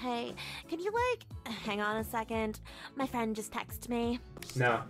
hey, can you like hang on a second? My friend just texted me. No.